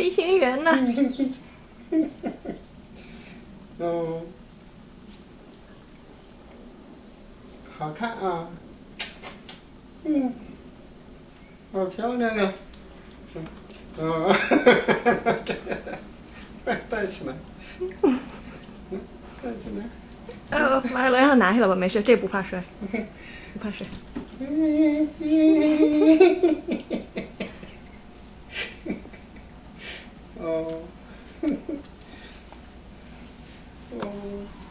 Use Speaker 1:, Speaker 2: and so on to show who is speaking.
Speaker 1: 飞行员呢？
Speaker 2: 嗯，好看啊！嗯，好漂亮啊！哦，快 戴起来，带起来。
Speaker 1: 呃，来了，让他拿下来吧，没事，这不怕摔，不怕摔。
Speaker 2: oh. oh.